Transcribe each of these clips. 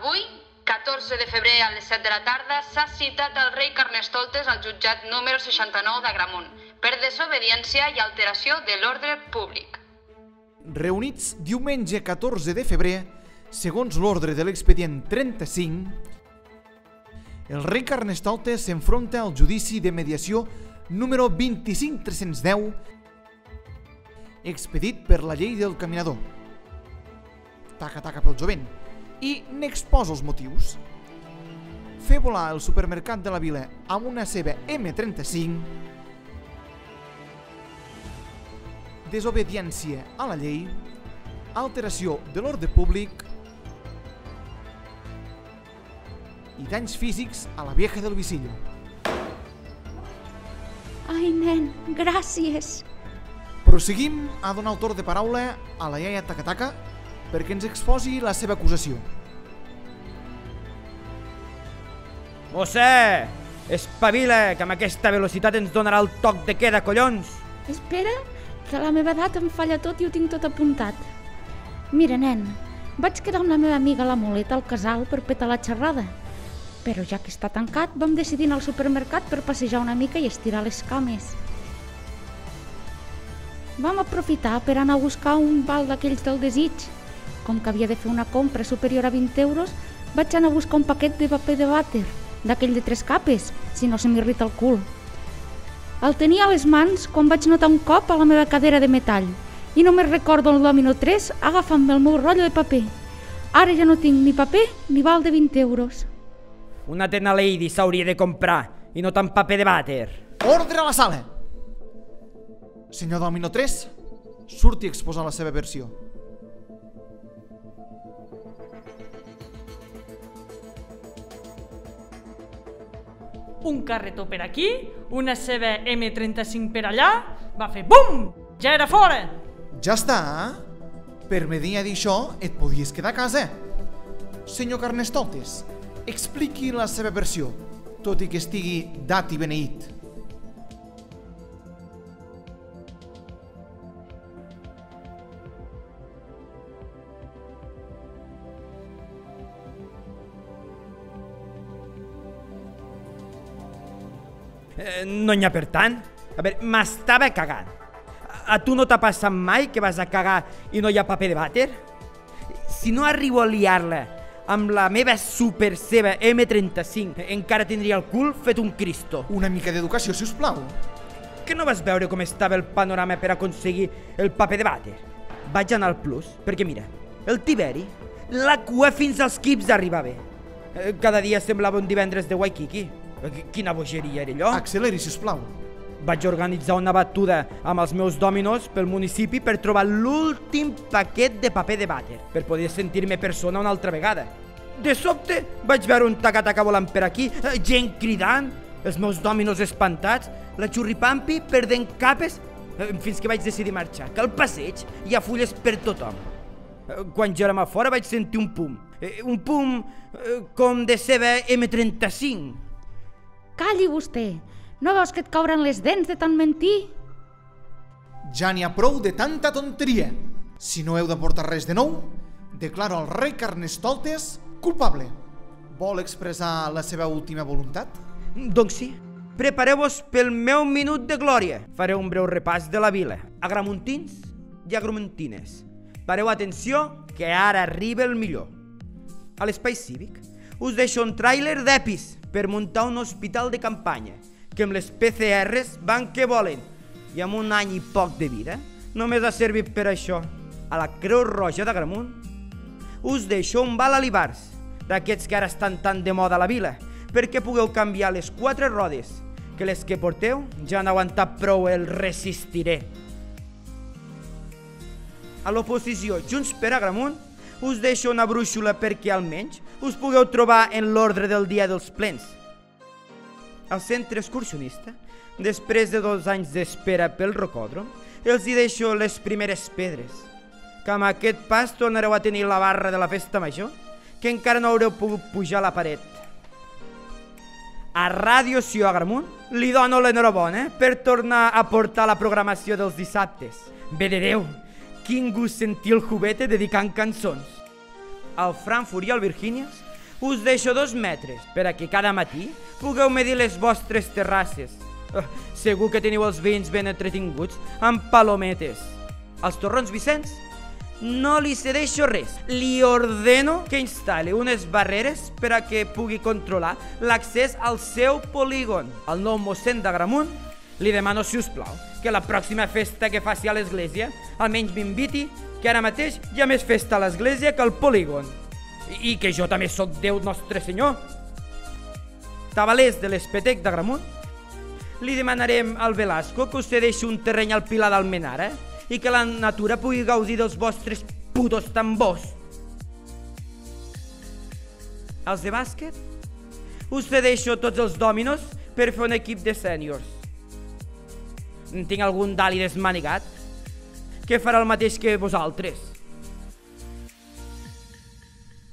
Avui, 14 de febrer a les 7 de la tarda, s'ha citat el rei Carnestoltes al jutjat número 69 d'Agramunt per desobediència i alteració de l'ordre públic. Reunits diumenge 14 de febrer, segons l'ordre de l'expedient 35, el rei Carnestoltes s'enfronta al judici de mediació número 25310 expedit per la llei del caminador. Taca, taca pel jovent. I n'exposa els motius. Fer volar el supermercat de la vila amb una seva M35 desobediència a la llei, alteració de l'ordre públic i danys físics a la vieja del Visillo. Ai, nen, gràcies. Proseguim a donar el torn de paraula a la iaia Takataka perquè ens exposi la seva acusació. Mossè, espavila, que amb aquesta velocitat ens donarà el toc de queda, collons! Espera, que a la meva edat em falla tot i ho tinc tot apuntat. Mira, nen, vaig quedar amb la meva amiga la muleta al casal per petar la xerrada. Però ja que està tancat, vam decidir anar al supermercat per passejar una mica i estirar les cames. Vam aprofitar per anar a buscar un val d'aquells del desig. Com que havia de fer una compra superior a 20 euros, vaig anar a buscar un paquet de paper de vàter, d'aquell de tres capes, si no se m'irrita el cul. El tenia a les mans quan vaig notar un cop a la meva cadera de metall i només recordo el Domino 3 agafant-me el meu rotllo de paper. Ara ja no tinc ni paper ni val de 20 euros. Una tena lady s'hauria de comprar i no tant paper de vàter. Ordre a la sala! Senyor Domino 3, surti a exposar la seva versió. Un carretó per aquí, una seva M35 per allà, va fer BUM! Ja era fora! Ja està, Per me dir d'això et podies quedar a casa. Senyor Carnestoltes, expliqui la seva versió, tot i que estigui dat i beneït. Eh, no n'hi ha per tant. A veure, m'estava cagant. A tu no t'ha passat mai que vas a cagar i no hi ha paper de vàter? Si no arribo a liar-la amb la meva super seva M35, encara tindria el cul fet un cristo. Una mica d'educació, si us plau. Que no vas veure com estava el panorama per aconseguir el paper de vàter? Vaig anar al plus, perquè mira, el Tiberi, la cua fins als quips arribava. Eh, Cada dia semblava un divendres de Waikiki. Quina bogeria era allò. Acceleri, si us plau. Vaig organitzar una batuda amb els meus dòminos pel municipi per trobar l'últim paquet de paper de vàter, per poder sentir-me persona una altra vegada. De sobte vaig veure un taca-taca volant per aquí, eh, gent cridant, els meus dòminos espantats, la xurripampi perdent capes, eh, fins que vaig decidir marxar, que al passeig hi ha fulles per tothom. Eh, Quan jo érem a fora vaig sentir un pum, un pum com de seva M35. Calli vostè! No veus que et cauran les dents de tant mentir? Ja n'hi ha prou de tanta tonteria. Si no heu de portar res de nou, declaro el rei Carnestoltes culpable. Vol expressar la seva última voluntat? Doncs sí. Prepareu-vos pel meu minut de glòria. Faré un breu repàs de la vila. Agramuntins i agramuntines. Pareu atenció, que ara arriba el millor. A l'espai cívic us deixo un tràiler d'EPIs per muntar un hospital de campanya, que amb les PCRs van que volen, i amb un any i poc de vida només ha servit per això. A la Creu Roja d'Agramunt us deixo un val a l'Ibars, d'aquests que ara estan tan de moda a la vila, perquè pugueu canviar les quatre rodes, que les que porteu ja han aguantat prou el resistiré. A l'oposició Junts per Agramunt us deixo una brúixola perquè almenys us pugueu trobar en l'ordre del dia dels plens. Al centre excursionista, després de dos anys d'espera pel rocòdrom, els hi deixo les primeres pedres. Que amb aquest pas tornareu a tenir la barra de la festa major, que encara no haureu pogut pujar la paret. A Ràdio Sió Agramunt li dono l'enhorabona per tornar a portar la programació dels dissabtes. Bé de Déu, quin gust sentir el jovete dedicant cançons. Al Frankfurt i al Virgínies us deixo dos metres per a que cada matí pugueu medir les vostres terrasses. Uh, segur que teniu els veïns ben entretinguts amb palometes. Als torrons Vicenç no li cedeixo res. Li ordeno que instal·li unes barreres per a que pugui controlar l'accés al seu polígon. Al nou mossèn d'Agramunt li demano, si us plau, que la pròxima festa que faci a l'església almenys m'inviti, que ara mateix hi ha més festa a l'església que al polígon. I, I que jo també sóc Déu Nostre Senyor. Tabalers de l'Espetec d'Agramunt, li demanarem al Velasco que us cedeixi un terreny al Pilar d'Almenara eh? i que la natura pugui gaudir dels vostres putos tambors. Els de bàsquet? Us cedeixo tots els dòminos per fer un equip de sèniors. Tinc algun dali desmanigat que farà el mateix que vosaltres.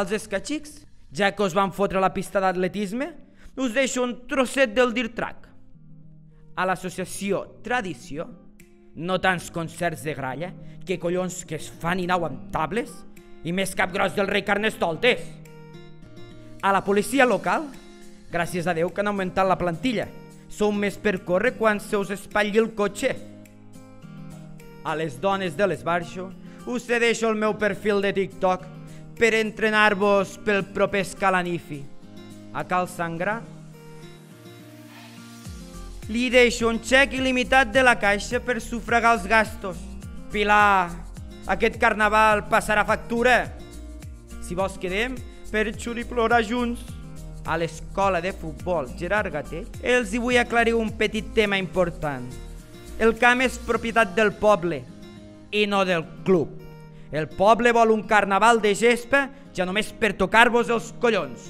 Els escachics, ja que us van fotre la pista d'atletisme, us deixo un trosset del dirt track. A l'associació Tradició, no tants concerts de gralla, que collons que es fan inaguantables, i més cap gros del rei Carnestoltes. A la policia local, gràcies a Déu que han augmentat la plantilla, sou més per córrer quan se us espatlli el cotxe. A les dones de l'esbarxo, us cedeixo el meu perfil de TikTok per entrenar-vos pel proper escalanifi. A Cal Sangrar, li deixo un xec il·limitat de la caixa per sufragar els gastos. Pilar, aquest carnaval passarà factura. Si vols quedem per xuriplorar junts. A l'escola de futbol Gerard Gatell els hi vull aclarir un petit tema important. El camp és propietat del poble i no del club. El poble vol un carnaval de gespa ja només per tocar-vos els collons.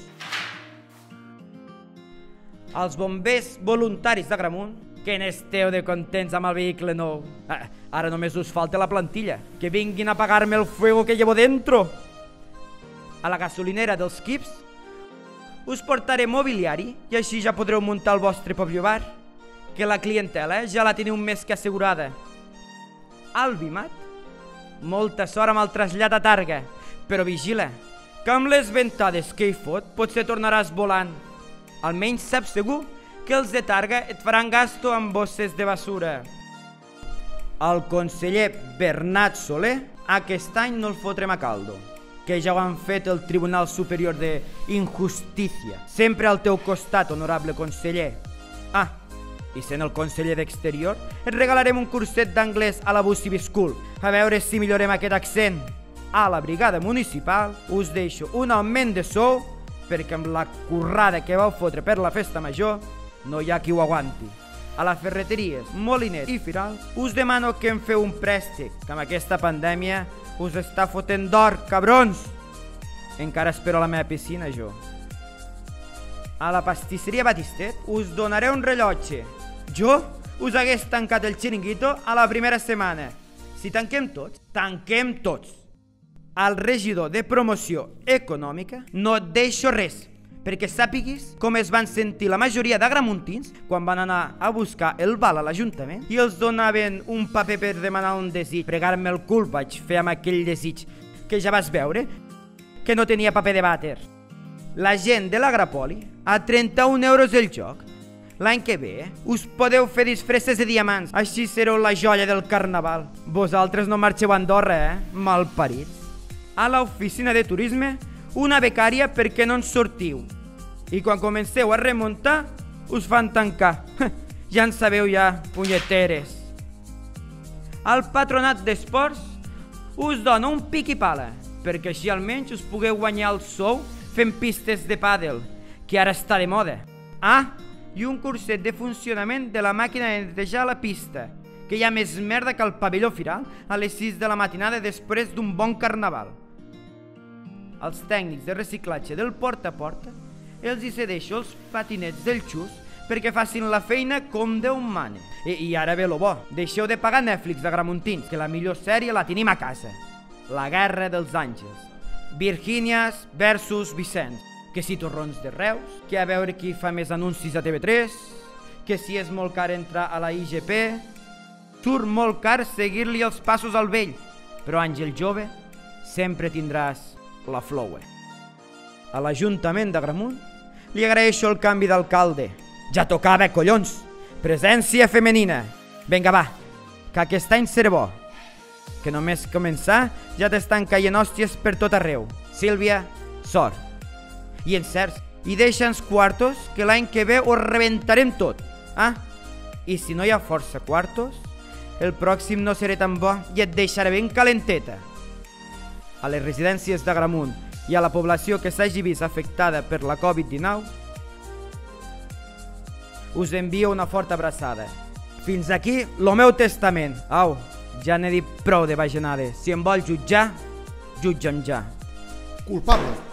Els bombers voluntaris de Gramunt, que n'esteu de contents amb el vehicle nou. Ah, ara només us falta la plantilla, que vinguin a pagar-me el fuego que llevo dentro. A la gasolinera dels Quips us portaré mobiliari i així ja podreu muntar el vostre propi bar, que la clientela ja la teniu més que assegurada. Al Bimat, molta sort amb el trasllat a Targa, però vigila, que amb les ventades que hi fot potser tornaràs volant. Almenys saps segur que els de Targa et faran gasto amb bosses de basura. El conseller Bernat Soler aquest any no el fotrem a caldo, que ja ho han fet el Tribunal Superior de Injustícia. Sempre al teu costat, honorable conseller. Ah, i sent el conseller d'Exterior, et regalarem un curset d'anglès a la Bussi School, a veure si millorem aquest accent. A la brigada municipal us deixo un augment de sou perquè amb la currada que vau fotre per la festa major no hi ha qui ho aguanti. A la ferreteries, Molinet i Firal us demano que em feu un préstec, que amb aquesta pandèmia us està fotent d'or, cabrons! Encara espero la meva piscina, jo. A la pastisseria Batistet us donaré un rellotge. Jo us hagués tancat el xiringuito a la primera setmana. Si tanquem tots, tanquem tots al regidor de promoció econòmica no et deixo res, perquè sàpiguis com es van sentir la majoria d'agramuntins quan van anar a buscar el val a l'Ajuntament i els donaven un paper per demanar un desig. Pregar-me el cul vaig fer amb aquell desig que ja vas veure, que no tenia paper de vàter. La gent de l'Agrapoli, a 31 euros el joc. L'any que ve us podeu fer disfresses de diamants, així sereu la joia del carnaval. Vosaltres no marxeu a Andorra, eh? Malparits a l'oficina de turisme una becària perquè no en sortiu. I quan comenceu a remuntar, us fan tancar. ja en sabeu ja, punyeteres. Al patronat d'esports us dona un pic i pala, perquè així almenys us pugueu guanyar el sou fent pistes de pàdel, que ara està de moda. Ah, i un curset de funcionament de la màquina de netejar la pista, que hi ha més merda que el pavelló firal a les 6 de la matinada després d'un bon carnaval als tècnics de reciclatge del porta a porta, els hi cedeixo els patinets del xus perquè facin la feina com Déu mane. I, I ara ve lo bo, deixeu de pagar Netflix de Gramontins, que la millor sèrie la tenim a casa. La Guerra dels Àngels. Virgínias versus Vicenç. Que si torrons de Reus, que a veure qui fa més anuncis a TV3, que si és molt car entrar a la IGP, surt molt car seguir-li els passos al vell, però Àngel jove sempre tindràs la floue. a l'Ajuntament d'Agramunt, li agraeixo el canvi d'alcalde. Ja tocava, collons! Presència femenina. Vinga, va, que aquest any serà bo. Que només començar ja t'estan caient hòsties per tot arreu. Sílvia, sort. I encerts, i deixa'ns quartos que l'any que ve ho rebentarem tot. Ah? I si no hi ha força quartos, el pròxim no seré tan bo i et deixaré ben calenteta. A les residències d'Agramunt i a la població que s'hagi vist afectada per la Covid-19, us envio una forta abraçada. Fins aquí lo meu testament. Au, ja n'he dit prou de bajanades. Si em vol jutjar, jutja'm ja. Culpable.